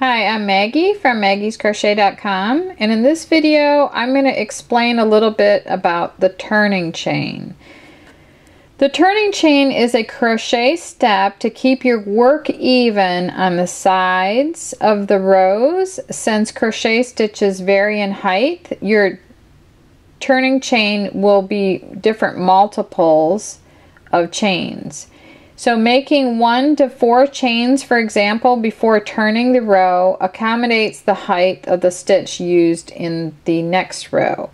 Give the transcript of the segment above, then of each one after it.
Hi, I'm Maggie from maggiescrochet.com and in this video I'm going to explain a little bit about the turning chain. The turning chain is a crochet step to keep your work even on the sides of the rows. Since crochet stitches vary in height, your turning chain will be different multiples of chains. So making one to four chains, for example, before turning the row accommodates the height of the stitch used in the next row.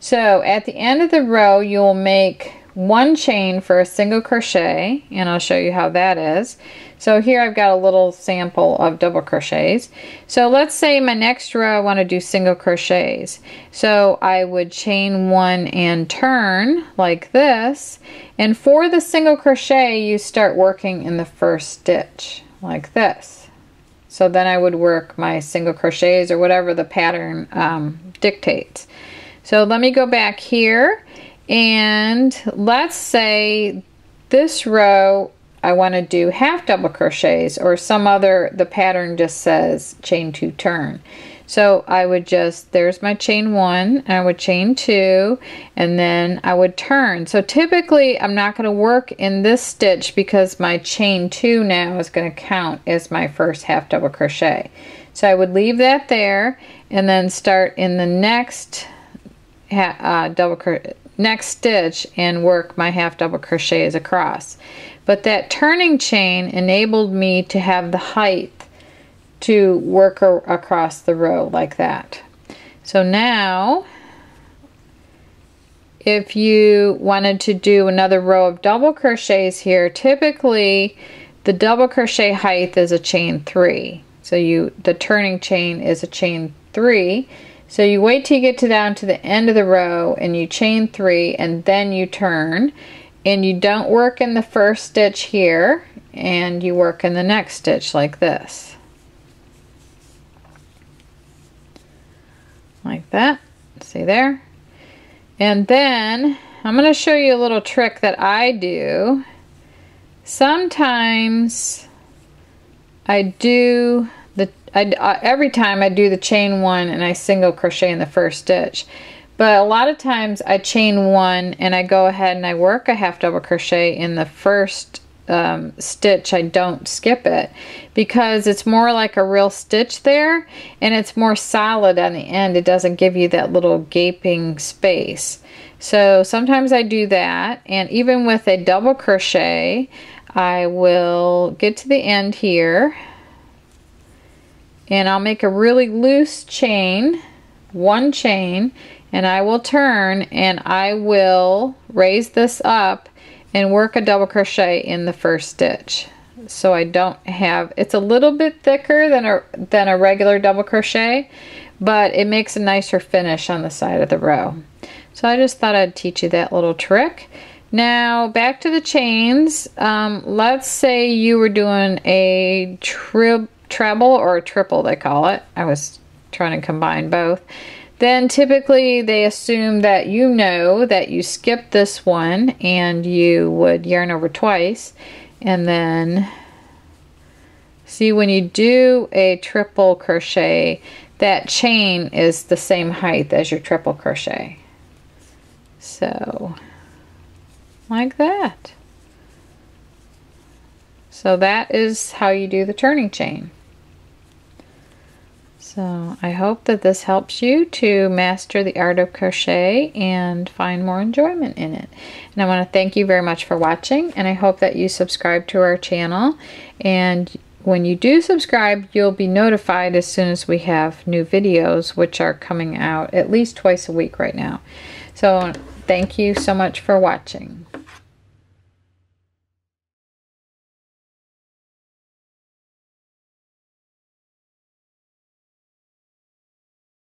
So at the end of the row, you'll make one chain for a single crochet and I'll show you how that is. So here I've got a little sample of double crochets. So let's say my next row I want to do single crochets. So I would chain one and turn like this and for the single crochet you start working in the first stitch like this. So then I would work my single crochets or whatever the pattern um, dictates. So let me go back here and let's say this row I want to do half double crochets or some other the pattern just says chain two turn. So I would just there's my chain one I would chain two and then I would turn. So typically I'm not going to work in this stitch because my chain two now is going to count as my first half double crochet. So I would leave that there and then start in the next uh, double crochet next stitch and work my half double crochets across. But that turning chain enabled me to have the height to work across the row like that. So now if you wanted to do another row of double crochets here, typically the double crochet height is a chain three. So you the turning chain is a chain three so you wait till you get to down to the end of the row and you chain three and then you turn and you don't work in the first stitch here and you work in the next stitch like this. Like that. See there? And then I'm going to show you a little trick that I do. Sometimes I do I, every time I do the chain one and I single crochet in the first stitch. But a lot of times I chain one and I go ahead and I work a half double crochet in the first um, stitch. I don't skip it because it's more like a real stitch there and it's more solid on the end. It doesn't give you that little gaping space. So sometimes I do that and even with a double crochet I will get to the end here and I'll make a really loose chain one chain and I will turn and I will raise this up and work a double crochet in the first stitch. So I don't have it's a little bit thicker than a than a regular double crochet but it makes a nicer finish on the side of the row. So I just thought I'd teach you that little trick. Now back to the chains. Um, let's say you were doing a trip treble or a triple they call it. I was trying to combine both. Then typically they assume that you know that you skipped this one and you would yarn over twice and then see when you do a triple crochet that chain is the same height as your triple crochet. So like that. So that is how you do the turning chain. So I hope that this helps you to master the art of crochet and find more enjoyment in it. And I want to thank you very much for watching and I hope that you subscribe to our channel and when you do subscribe you'll be notified as soon as we have new videos which are coming out at least twice a week right now. So thank you so much for watching.